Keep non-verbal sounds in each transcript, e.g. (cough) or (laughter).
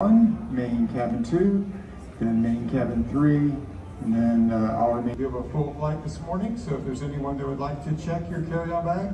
one, main cabin two, then main cabin three, and then uh, our main. We have a full flight this morning, so if there's anyone that would like to check your carry-on bag.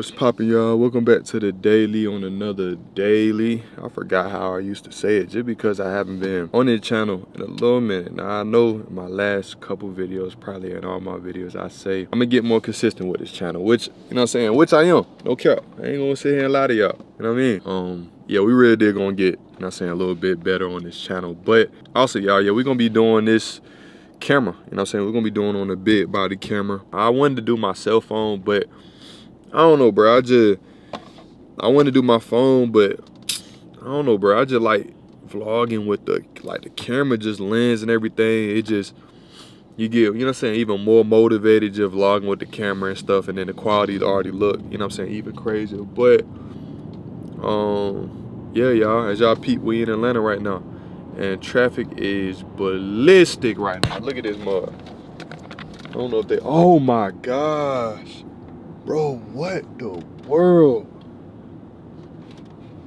What's poppin', y'all? Welcome back to the daily on another daily. I forgot how I used to say it just because I haven't been on this channel in a little minute. Now, I know in my last couple videos, probably in all my videos, I say I'm gonna get more consistent with this channel, which, you know I'm saying, which I am. No cap. I ain't gonna sit here and lie to y'all. You know what I mean? Um, yeah, we really did gonna get, you know what I'm saying, a little bit better on this channel. But also, y'all, yeah, we gonna be doing this camera. You know what I'm saying? We're gonna be doing on a big body camera. I wanted to do my cell phone, but I don't know, bro. I just I want to do my phone, but I don't know, bro. I just like vlogging with the like the camera just lens and everything. It just you get, you know what I'm saying, even more motivated just vlogging with the camera and stuff, and then the quality already look, you know what I'm saying, even crazier. But um yeah, y'all, as y'all peep, we in Atlanta right now. And traffic is ballistic right now. Look at this mud. I don't know if they oh my gosh. Bro, what the world?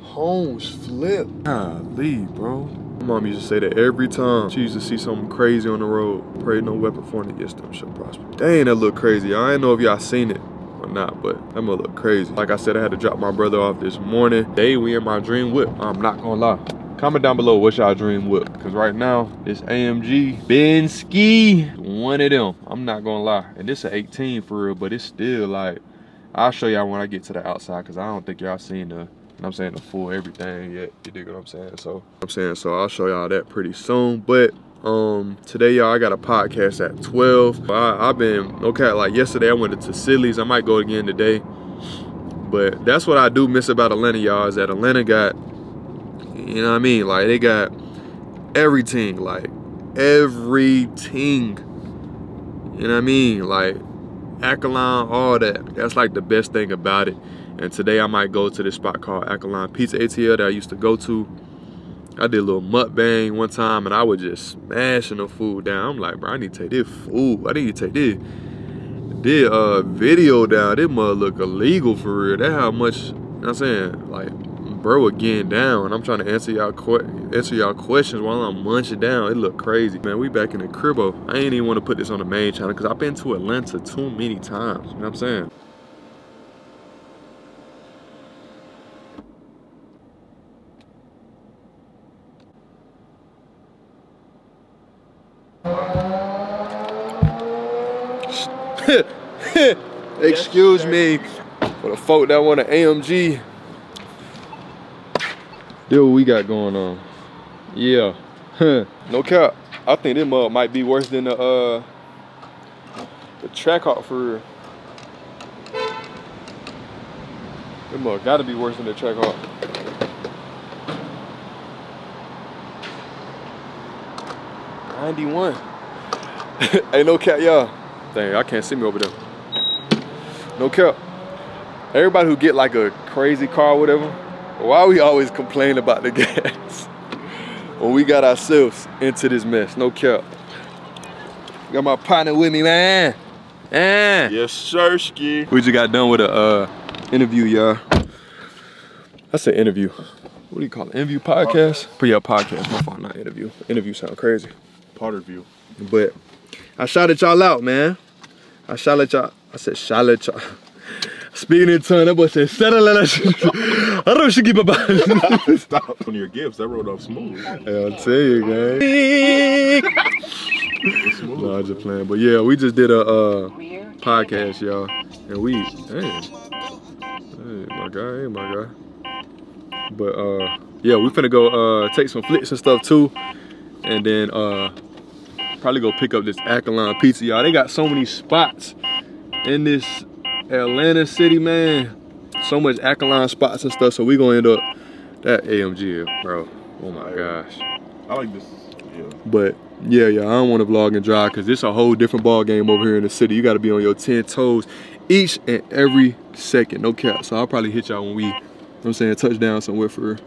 Homes flip. Golly, bro. My mom used to say that every time she used to see something crazy on the road. Pray no weapon formed against them shall prosper. Dang, that look crazy. I didn't know if y'all seen it or not, but that might look crazy. Like I said, I had to drop my brother off this morning. Day we in my dream whip. I'm not gonna lie. Comment down below what's y'all dream whip. Cause right now, this AMG Ben Ski, one of them. I'm not gonna lie. And this is 18 for real, but it's still like, I'll show y'all when I get to the outside cause I don't think y'all seen the, I'm saying the full everything yet. You dig what I'm saying? So I'm saying so I'll show y'all that pretty soon. But um today y'all I got a podcast at 12. I, have been okay like yesterday I went to Silly's. I might go again today. But that's what I do miss about Atlanta, y'all, is that Atlanta got you know what I mean? Like they got everything, like everything. You know what I mean? Like Alkaline, all that. That's like the best thing about it. And today I might go to this spot called Alkaline Pizza ATL that I used to go to. I did a little mukbang one time and I was just smashing the food down. I'm like, bro, I need to take this food. I need to take this, this uh, video down. This mother look illegal for real. That how much, you know what I'm saying? Like, bro again down and I'm trying to answer y'all answer y'all questions while I'm munching down. It look crazy. Man, we back in the cribbo. I ain't even want to put this on the main channel because I've been to Atlanta too many times. You know what I'm saying? (laughs) Excuse me for the folk that want an AMG Deal what we got going on. Yeah. no cap. I think this mug might be worse than the uh the Trackhawk for real. This mug gotta be worse than the track Trackhawk. Ninety-one. (laughs) hey, no cap, y'all. Dang, I can't see me over there. No cap. Everybody who get like a crazy car or whatever, why we always complain about the (laughs) gas when we got ourselves into this mess? No cap. Got my partner with me, man. Eh. Yes, sir, Ski. We just got done with a uh, interview, y'all. That's an interview. What do you call it? Interview podcast? But yeah, podcast. My fault, not interview. Interview sound crazy. Part of you. But I shouted y'all out, man. I shouted y'all. I said shouted y'all. Speaking in tongue, that boy said, settle that. I don't should keep about. (laughs) Stop. on your gifts, that rolled off smooth. I'll tell you, no, I'm just playing. But yeah, we just did a uh, podcast, y'all. And we, hey, hey, my guy, hey, my guy. But uh, yeah, we finna go uh, take some flicks and stuff too. And then uh, probably go pick up this Alkaline pizza, y'all. They got so many spots in this Atlanta City, man. So much Alkaline spots and stuff. So we gonna end up That AMG, bro. Oh my gosh. I like this. Yeah. But yeah, yeah, I don't want to vlog and drive because it's a whole different ball game over here in the city. You got to be on your 10 toes each and every second, no cap. So I'll probably hit y'all when we, you know what I'm saying, touchdown somewhere for real.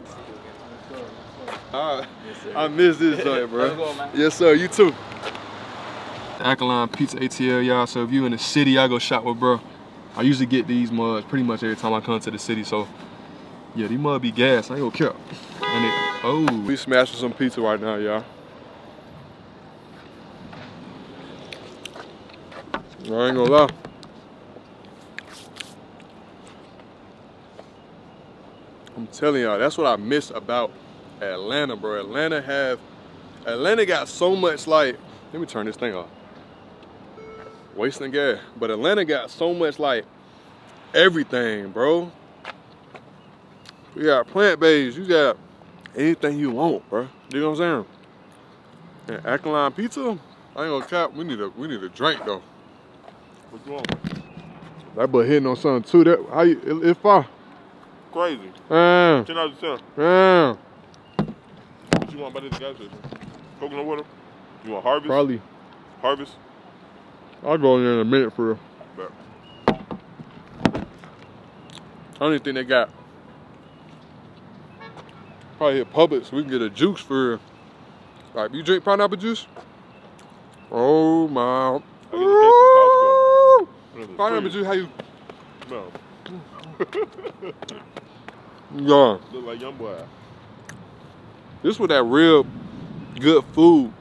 I, I miss this joint, bro. Yes, sir. You too. Alkaline Pizza ATL, y'all. So if you in the city, I go shop with bro. I usually get these mugs pretty much every time I come to the city. So yeah, these mud be gas. I ain't gonna care. And it, oh, we smashing some pizza right now, y'all. I ain't gonna lie. I'm telling y'all, that's what I miss about Atlanta, bro. Atlanta have, Atlanta got so much like, let me turn this thing off. Wasting gas. But Atlanta got so much like everything, bro. You got plant-based, you got anything you want, bro. You know what I'm saying? And Alkaline Pizza, I ain't gonna cap, we need a we need a drink though. What you want? That boy hitting on something too. That how you it, it far? Crazy. Uh, 10 out of 10. uh, What you want by this gas station? Coconut water? You want harvest? probably. Harvest? I'll go in there in a minute for real. Bet. I don't even think they got. Probably hit Publix. We can get a juice for real. Like, you drink pineapple juice? Oh my. I get the case from Costco. What is it, Pineapple juice, how you? No. (laughs) Yeah. Look like young boy. This was that real good food.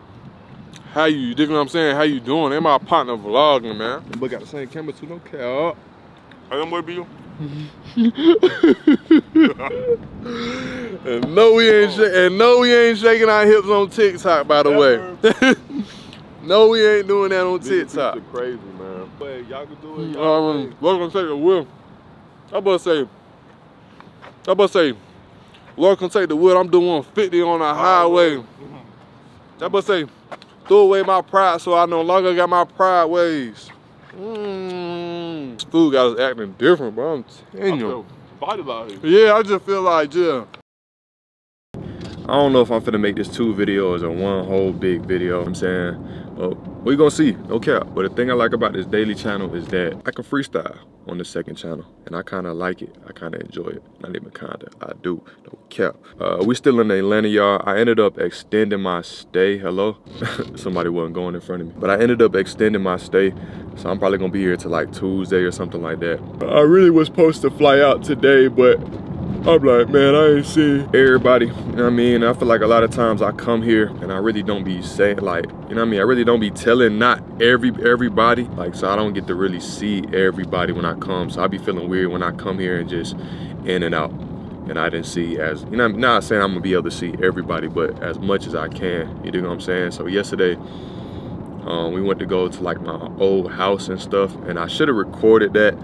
How you, you dig what I'm saying? How you doing? They my partner vlogging, man. But got the same camera too, no care. How young boy be you? (laughs) And no, we ain't and no, we ain't shaking our hips on TikTok, by the way. (laughs) no, we ain't doing that on Nigga TikTok. crazy, man. But y'all can do it. Um, welcome to the wheel. I about to say, I about to say, Lord can take the wood. I'm doing 150 on the highway. I about to say, throw away my pride so I no longer got my pride ways. Mm. This food got us acting different, bro. I'm I telling you. feel vital out. Yeah, I just feel like, yeah. I don't know if I'm finna make this two videos or one whole big video. I'm saying, well, we gonna see, no cap. But the thing I like about this daily channel is that I can freestyle on the second channel, and I kind of like it. I kind of enjoy it. Not even kinda, I do, no cap. Uh, we still in Atlanta yard. I ended up extending my stay. Hello, (laughs) somebody wasn't going in front of me, but I ended up extending my stay. So I'm probably gonna be here till like Tuesday or something like that. I really was supposed to fly out today, but I'm like, man, I ain't seen everybody. You know what I mean? I feel like a lot of times I come here and I really don't be saying like, you know what I mean? I really don't be telling not every everybody. Like, so I don't get to really see everybody when I come. So I be feeling weird when I come here and just in and out. And I didn't see as, you know, I'm not saying I'm gonna be able to see everybody, but as much as I can. You know what I'm saying? So yesterday, um, we went to go to like my old house and stuff, and I should have recorded that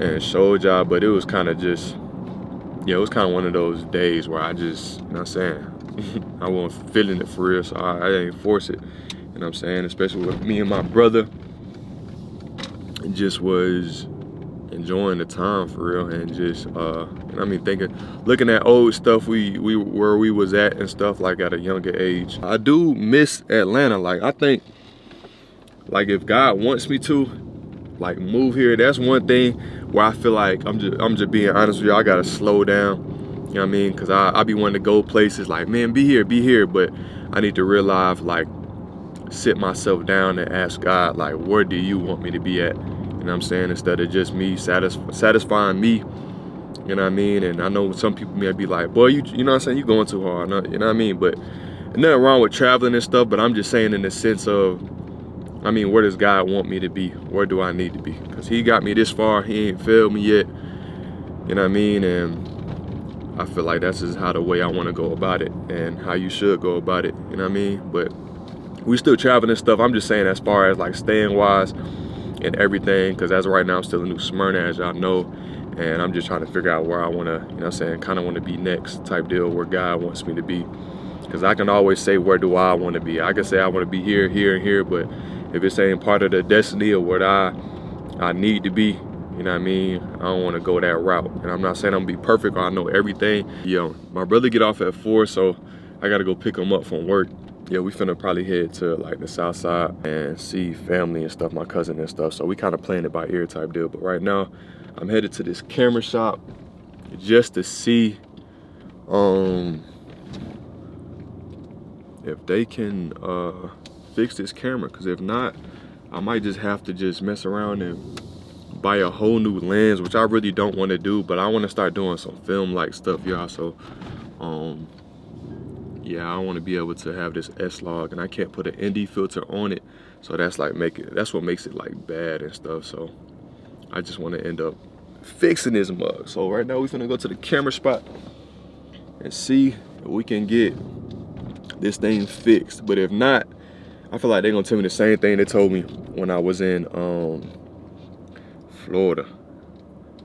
and showed y'all, but it was kind of just, yeah, it was kind of one of those days where I just, you know I'm saying, (laughs) I wasn't feeling it for real, so I, I didn't force it. You know what I'm saying? Especially with me and my brother, it just was enjoying the time for real and just, uh, what I mean, thinking, looking at old stuff we, we, where we was at and stuff like at a younger age. I do miss Atlanta. Like, I think, like if God wants me to, like move here, that's one thing where I feel like I'm just I'm just being honest with you. I gotta slow down. You know what I mean? Cause I, I be wanting to go places like, man, be here, be here. But I need to realize like sit myself down and ask God, like, where do you want me to be at? You know what I'm saying? Instead of just me satisf- satisfying me. You know what I mean? And I know some people may be like, boy, you you know what I'm saying? You going too hard. You know what I mean? But nothing wrong with traveling and stuff, but I'm just saying in the sense of I mean, where does God want me to be? Where do I need to be? Because he got me this far. He ain't failed me yet. You know what I mean? And I feel like that's just how the way I want to go about it and how you should go about it. You know what I mean? But we still traveling and stuff. I'm just saying as far as like staying wise and everything. Because as right now, I'm still in New Smyrna, as y'all know. And I'm just trying to figure out where I want to, you know what I'm saying, kind of want to be next type deal where God wants me to be. Because I can always say, where do I want to be? I can say I want to be here, here, and here, but if it's ain't part of the destiny of what I I need to be, you know You know what I mean? I don't want to go that route. And I'm not saying I'm gonna be perfect or I know everything. Yo, my brother get off at four, so I gotta go pick him up from work. Yeah, we finna probably head to like the south side and see family and stuff, my cousin and stuff. So we kind of playing it by ear type deal. But right now, I'm headed to this camera shop just to see um if they can uh fix this camera. Cause if not, I might just have to just mess around and buy a whole new lens, which I really don't want to do, but I want to start doing some film like stuff, y'all. So um yeah, I want to be able to have this S-Log and I can't put an ND filter on it. So that's like make it, that's what makes it like bad and stuff. So I just want to end up fixing this mug. So right now we're gonna go to the camera spot and see if we can get this thing fixed. But if not, I feel like they're gonna tell me the same thing they told me when I was in um, Florida.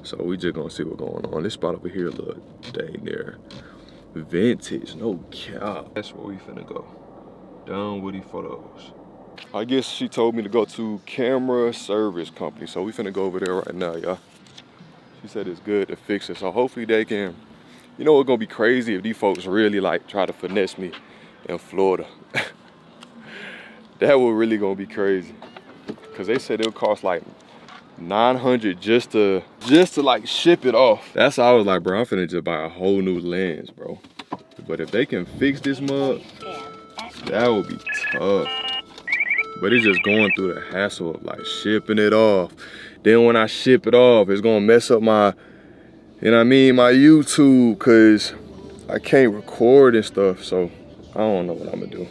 So we just gonna see what's going on. This spot over here look dang near vintage, no cap. That's where we finna go. Down Woody Photos. I guess she told me to go to Camera Service Company. So we finna go over there right now, y'all. She said it's good to fix it. So hopefully they can, you know it's gonna be crazy if these folks really like try to finesse me in Florida. (laughs) that would really gonna be crazy. Cause they said it'll cost like 900 just to just to like ship it off. That's how i was like bro i'm finna just buy a whole new lens bro. But if they can fix this mug that would be tough. But it's just going through the hassle of like shipping it off. Then when i ship it off it's gonna mess up my you know what i mean my youtube because i can't record and stuff so i don't know what i'm gonna do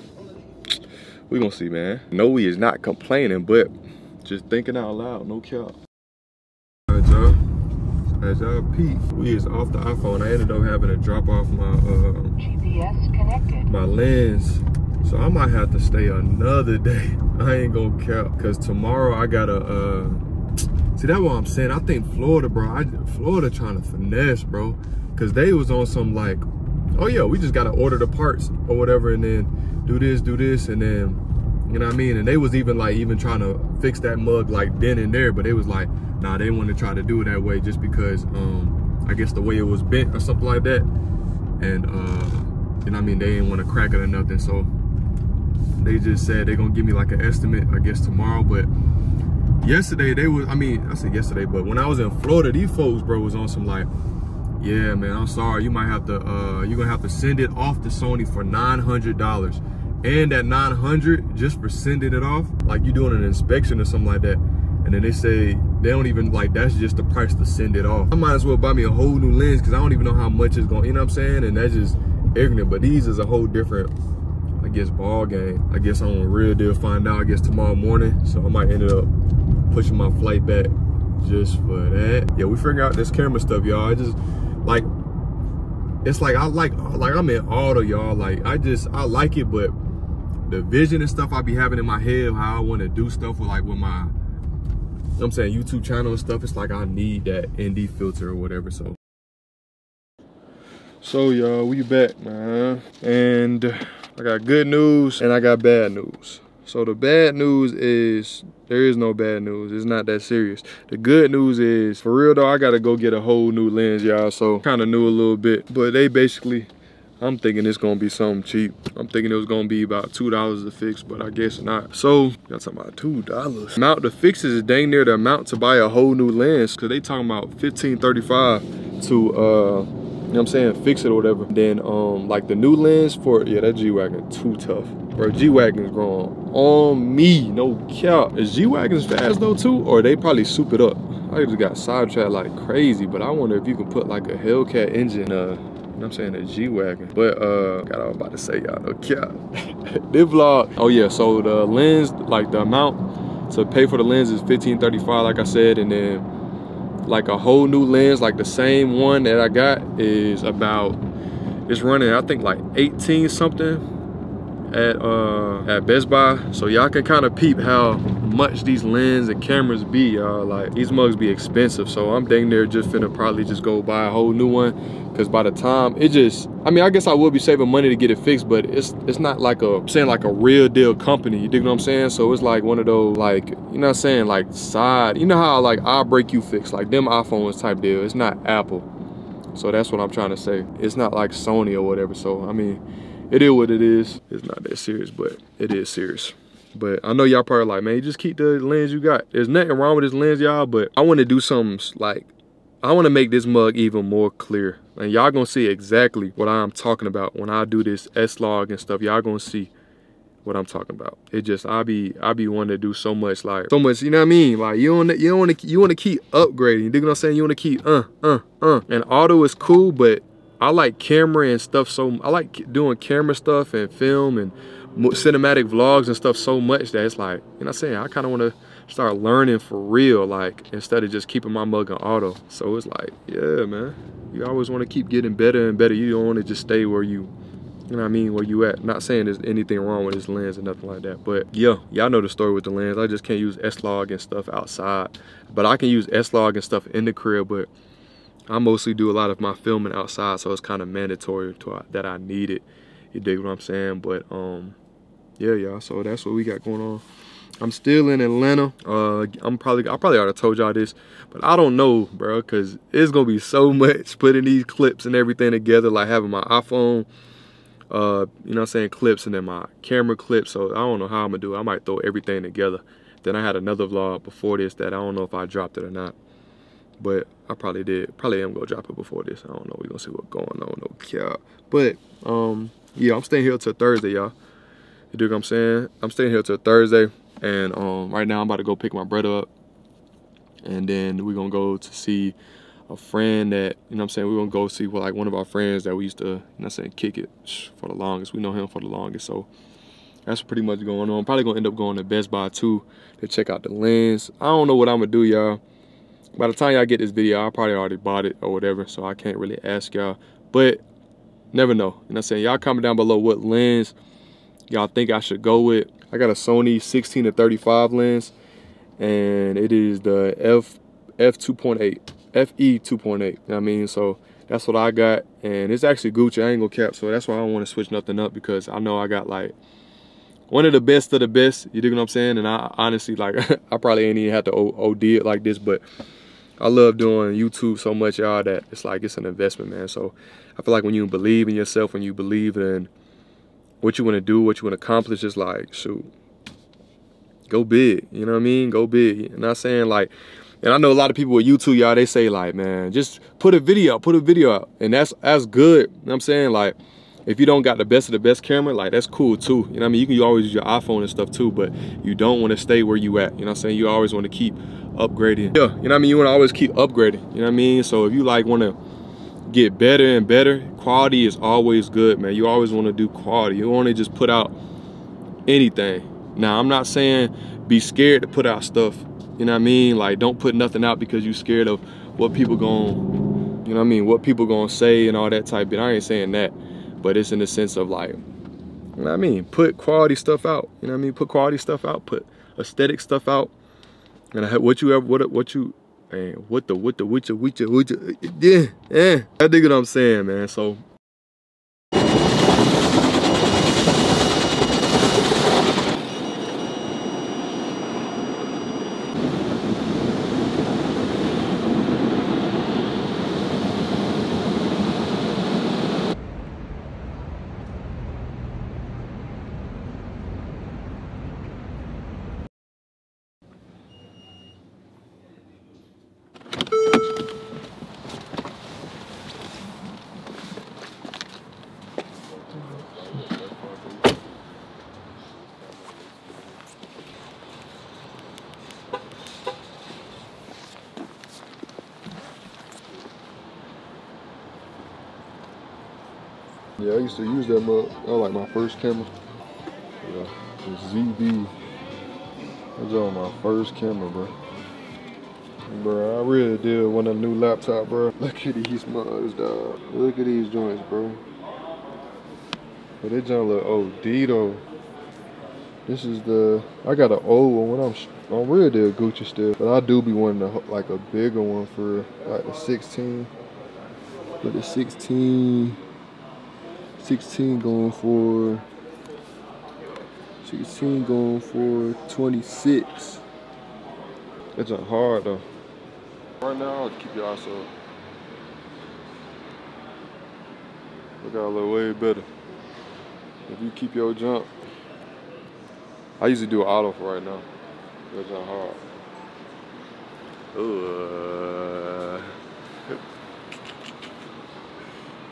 we gonna see man no we is not complaining but just thinking out loud, no cap. Alright y'all, as y'all peep, we is off the iPhone. I ended up having to drop off my uh, GPS connected. my lens. So I might have to stay another (laughs) day. I ain't gonna cap, cause tomorrow I gotta uh see that's what I'm saying. I think Florida, bro. I Florida trying to finesse, bro. Cause they was on some like, oh yeah, we just gotta order the parts or whatever and then do this, do this, and then you know what I mean? And they was even like even trying to fix that mug like then and there, but it was like, nah, they want to try to do it that way just because um I guess the way it was bent or something like that. And uh you know I mean, they didn't want to crack it or nothing. So they just said they're gonna give me like an estimate, I guess tomorrow. But yesterday they was I mean, I said yesterday, but when I was in Florida, these folks, bro, was on some like yeah, man, I'm sorry. You might have to, uh, you're gonna have to send it off to Sony for $900 and that 900 just for sending it off like you're doing an inspection or something like that. And then they say they don't even like that's just the price to send it off. I might as well buy me a whole new lens because i don't even know how much it's going to, you know what i'm saying? And that's just ignorant. But these is a whole different i guess ball game i guess i'm a real deal find out i guess tomorrow morning. So i might end up pushing my flight back just for that. Yeah we figuring out this camera stuff y'all. I just like it's like i like like i'm in auto y'all like i just i like it but the vision and stuff I be having in my head, how I want to do stuff with like with my, you know I'm saying, YouTube channel and stuff. It's like I need that ND filter or whatever. So, so y'all, we back, man, and I got good news and I got bad news. So the bad news is there is no bad news. It's not that serious. The good news is, for real though, I gotta go get a whole new lens, y'all. So kind of knew a little bit, but they basically I'm thinking it's gonna be something cheap. I'm thinking it was gonna be about two dollars to fix, but I guess not. So y'all talking about two dollars. Amount to fix is dang near the amount to buy a whole new lens. Cause they talking about 1535 to uh know what I'm saying, fix it or whatever. Then um like the new lens for yeah, that G-Wagon too tough. Bro, G-Wagon's growing on me, no cap. Is G-Wagon's fast though too? Or they probably soup it up? I just got sidetracked like crazy, but I wonder if you can put like a Hellcat engine uh you know I'm saying, a G-Wagon. But uh, got all about to say y'all no cap. (laughs) this vlog, oh yeah, so the lens, like the amount to pay for the lens is 1535 like I said, and then like a whole new lens, like the same one that I got is about, it's running I think like 18 something at uh at Best Buy. So y'all can kind of peep how much these lens and cameras be, y'all. Like these mugs be expensive, so I'm dang near just finna probably just go buy a whole new one. Cause by the time it just, I mean, I guess I will be saving money to get it fixed, but it's it's not like a I'm saying like a real deal company. You dig what I'm saying? So it's like one of those like you know what I'm saying like side. You know how like I'll break you fix like them iPhones type deal. It's not Apple. So that's what I'm trying to say. It's not like Sony or whatever. So I mean, it is what it is. It's not that serious, but it is serious. But I know y'all probably like, man, just keep the lens you got. There's nothing wrong with this lens, y'all, but I want to do something like, I want to make this mug even more clear. And y'all gonna see exactly what I'm talking about when I do this S-Log and stuff. Y'all gonna see what I'm talking about. It just I be I be wanting to do so much like so much, you know what I mean? Like you don't you don't want to you want to keep upgrading. You dig what I'm saying? You want to keep uh uh uh. And auto is cool, but I like camera and stuff so I like doing camera stuff and film and cinematic vlogs and stuff so much that it's like, you know what I'm saying? I kind of want to start learning for real, like, instead of just keeping my mug on auto. So it's like, yeah, man. You always want to keep getting better and better. You don't want to just stay where you, you know what I mean, where you at. Not saying there's anything wrong with this lens and nothing like that. But yeah, y'all know the story with the lens. I just can't use S-Log and stuff outside. But I can use S-Log and stuff in the crib, but I mostly do a lot of my filming outside, so it's kind of mandatory to, that I need it. You dig what I'm saying? But um, yeah, y'all. So that's what we got going on. I'm still in Atlanta. Uh, I'm probably I probably to told y'all this, but I don't know, bro, cause it's gonna be so (laughs) much putting these clips and everything together, like having my iPhone, uh, you know, what I'm saying clips and then my camera clips. So I don't know how I'm gonna do. it. I might throw everything together. Then I had another vlog before this that I don't know if I dropped it or not, but I probably did. Probably am gonna drop it before this. I don't know. We gonna see what's going on. No cap. But um, yeah, I'm staying here till Thursday, y'all. You dig what I'm saying? I'm staying here till Thursday. And um, right now I'm about to go pick my brother up. And then we're gonna go to see a friend that, you know I'm saying, we're gonna go see like one of our friends that we used to, you know saying, kick it (sniffs) for the longest. We know him for the longest. So that's pretty much going on. Probably gonna end up going to Best Buy too to check out the lens. I don't know what I'm gonna do, y'all. By the time y'all get this video, I probably already bought it or whatever, so I can't really ask y'all. But never know. You know what I'm saying? Y'all comment down below what lens y'all think I should go with. I got a Sony 16 to 35 lens and it is the F F2.8 FE 2.8 you know I mean so that's what I got and it's actually Gucci angle cap so that's why I don't want to switch nothing up because I know I got like one of the best of the best you dig what I'm saying and I honestly like (laughs) I probably ain't even have to OD it like this but I love doing YouTube so much y'all that it's like it's an investment man so I feel like when you believe in yourself when you believe in what you want to do, what you want to accomplish, is like, shoot, go big. You know what I mean? Go big. And I'm saying like, and I know a lot of people with YouTube, y'all, they say like, man, just put a video put a video out. And that's that's good. You know what I'm saying? Like, if you don't got the best of the best camera, like that's cool too. You know what I mean? You can always use your iPhone and stuff too, but you don't want to stay where you at. You know what I'm saying? You always want to keep upgrading. Yeah, you know what I mean? You want to always keep upgrading. You know what I mean? So if you like want to get better and better, quality is always good, man. You always want to do quality. You want to just put out anything. Now, I'm not saying be scared to put out stuff. You know what I mean? Like, don't put nothing out because you're scared of what people going, you know what I mean? What people going to say and all that type. But I ain't saying that. But it's in the sense of like, you know what I mean? Put quality stuff out. You know what I mean? Put quality stuff out. Put aesthetic stuff out. And what you ever, what, what you, Man, what the, what the, what the, what the, what the, yeah, yeah. I dig what I'm saying, man. So Yeah, I used to use that mug. That was like my first camera. Yeah, the ZV. That's on my first camera, bro. Bro, I really did want a new laptop, bro. Look at these mugs, dog. Look at these joints, bro. But they joint look OD though. This is the I got an old one when I'm I'm real deal Gucci still, but I do be wanting to, like a bigger one for like the 16. But the 16, 16 going for 16 going for 26. It's a hard though. Right now, I'll keep your eyes up. Look out a little way better. If you keep your jump, I usually do auto for right now. It's not hard. Ooh. Uh,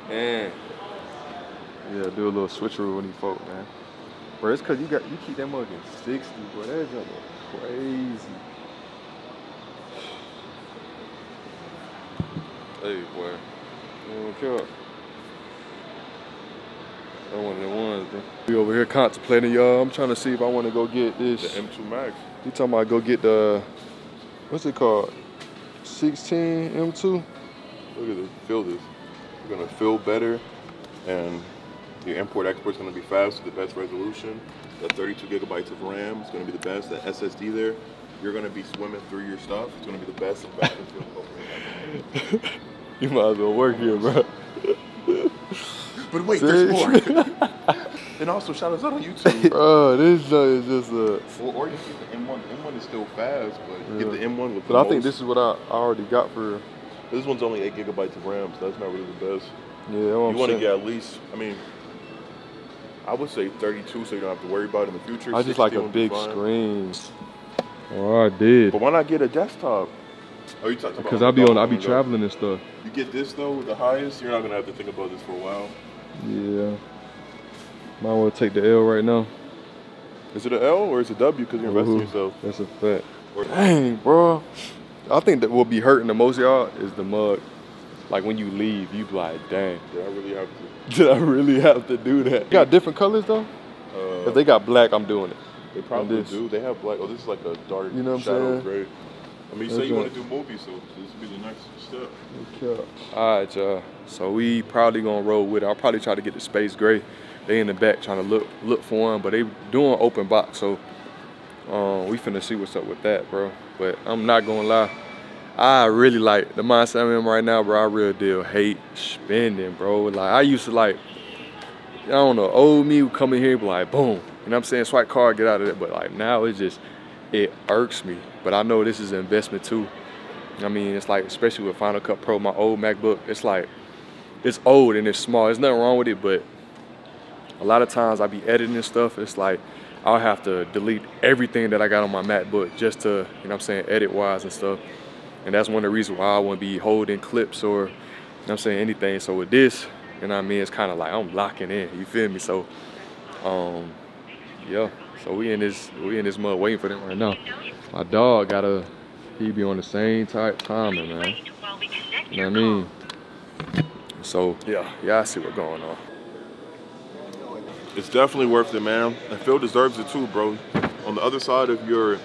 (laughs) and yeah, do a little switcheroo when you folk, man. Bro, it's cause you got you keep that mug in 60, bro. That jump crazy. Hey, boy. You don't care. That one of the ones, bro. We over here contemplating, y'all. I'm trying to see if I want to go get The this. M2 Max. You talking about go get the, what's it called? 16 M2? Look at this. Feel this. You're gonna feel better, and your import export is gonna be fast, the best resolution. The 32 gigabytes of RAM is gonna be the best. The SSD there, you're gonna be swimming through your stuff. It's gonna be the best and fastest (laughs) you'll. You might as well work here, bro. But wait, See? there's more. (laughs) and also shout us out on YouTube. (laughs) Bro, this joint is just a. or, or you get the M1. The M1 is still fast, but get the M1 with. But I think this is what I, I already got for. this one's only eight gigabytes of RAM, so that's not really the best. Yeah, You I'm want to get at least, I mean, I would say 32 so you don't have to worry about it in the future. I just like a big screen. Oh, I did. But why not get a desktop? Oh, you talking Because I'll be on, I'll be window. traveling and stuff. You get this though, with the highest, you're not gonna have to think about this for a while. Yeah. Might want to take the L right now. Is it an L or is it a W because you're investing in Ooh, yourself? That's a fact. Or- Dang, bro. I think that will be hurting the most, y'all, is the mug. Like when you leave, you be like, dang, Did I really have to? (laughs) did I really have to do that? got different colors though? Uh, If they got black, I'm doing it. they probably do. They have black. Oh, this is like a dark You know what I'm shadow saying? gray. I mean, you say you want to do movies, so this would be the next step. All right, y'all. So we probably gonna roll with it. I'll probably try to get the space gray. They in the back trying to look look for them, but they doing open box, so um, we finna see what's up with that, bro. But I'm not gonna lie, I really like the mindset I'm in right now, bro. I real deal hate spending, bro. Like I used to like, I don't know, old me would come in here and be like, boom, you know what I'm saying? Swipe card, get out of it. But like now it's just, it irks me. But I know this is an investment too. I mean, it's like, especially with Final Cut Pro, my old MacBook, it's like, it's old and it's small. There's nothing wrong with it, but a lot of times I be editing and stuff. It's like, I'll have to delete everything that I got on my MacBook just to, you know what I'm saying, edit wise and stuff. And that's one of the reasons why I wouldn't be holding clips or, I'm saying, anything. So with this, you know what I mean, it's kind of like I'm locking in, you feel me? So, um, yeah. So we in this, we in this mud waiting for them right now. My dog got a, he be on the same type timing, man. You know what I mean? So yeah, yeah, I see what's going on. It's definitely worth it, man. And Phil deserves it too, bro. On the other side of your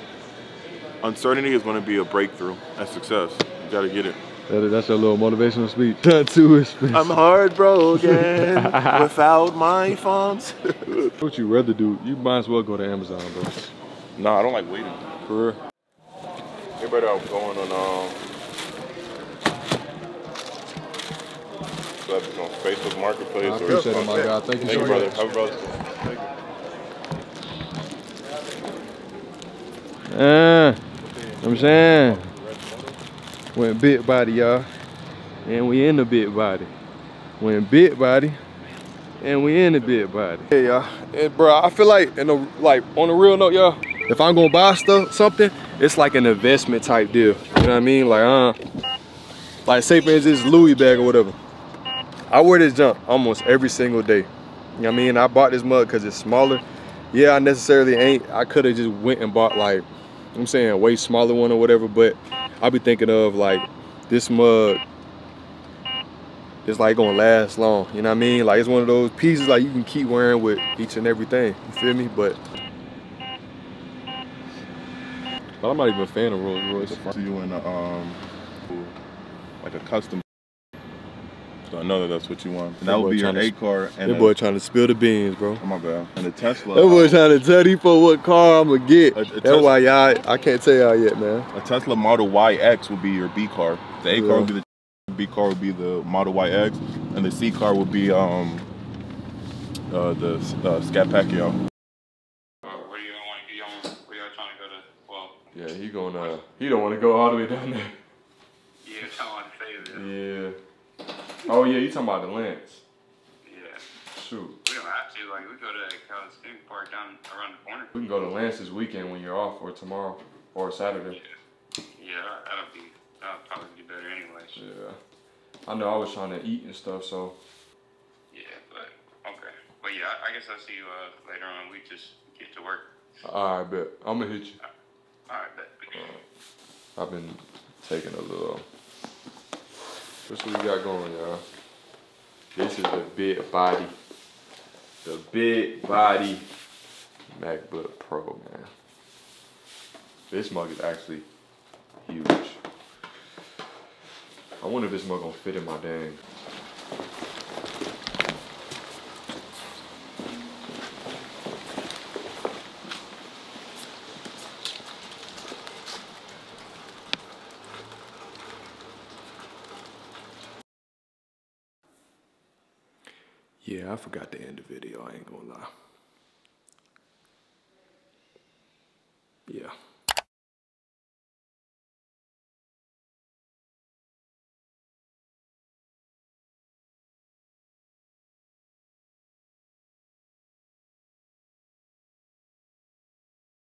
uncertainty is going to be a breakthrough and success. You got to get it. That, that's a little motivational speech. Not too expensive. I'm heartbroken (laughs) without my funds. (laughs) what you rather do? You might as well go to Amazon, bro. nah, I don't like waiting. For real. Everybody out going on um on Facebook Marketplace. I or- appreciate it, my God. Thank you Thank so you, brother. much. Have a brother. Thank you. Uh, I'm saying. Went bit body, y'all. And we in the big body. Went big body. And we in the big body. Hey y'all. And bro, I feel like in like on a real note, y'all, if I'm gonna buy stuff something, it's like an investment type deal. You know what I mean? Like uh like say for instance Louis bag or whatever. I wear this junk almost every single day. You know what I mean? I bought this mug because it's smaller. Yeah, I necessarily ain't. I could have just went and bought like, I'm saying a way smaller one or whatever, but I'll be thinking of like this mug is like gonna last long. You know what I mean? Like it's one of those pieces like you can keep wearing with each and everything. You feel me? But but I'm not even a fan of Rolls Royce. See you in a, um like a custom. So I know that that's what you want. And That that would be your A car and That a- boy trying to spill the beans, bro. Oh my bad. And the Tesla. That boy trying to tell these for what car I'm gonna get. A- a That's Tesla- why y'all, I can't tell y'all yet, man. A Tesla Model YX would be your B car. The A Yeah. car would be the B car would be the Model YX, and the C car would be um uh, the uh, Scat Pacquiao. Uh, where do you want to go? Where y'all trying to go to? Well, Yeah, he gonna, he don't want to go all the way down there. yeah, I want to say this. Yeah. Oh yeah, you talking about the Lance? Yeah. Shoot, We don't have to. Like, we go to Calisthenics Park down around the corner. we can go to Lance this weekend when you're off, or tomorrow, or Saturday. Yeah. Yeah, that'll be that'll probably be better anyways. Yeah. I know I was trying to eat and stuff, so Yeah, but okay. But yeah, I, I guess I'll see you uh, later on. We just get to work. All right, bet I'm gonna hit you. All right, bet. I've been taking a little. What we got going, y'all? This is the big body, the big body MacBook Pro, man. This mug is actually huge. I wonder if this mug gonna fit in my dang. I forgot to end the video. I ain't gonna lie.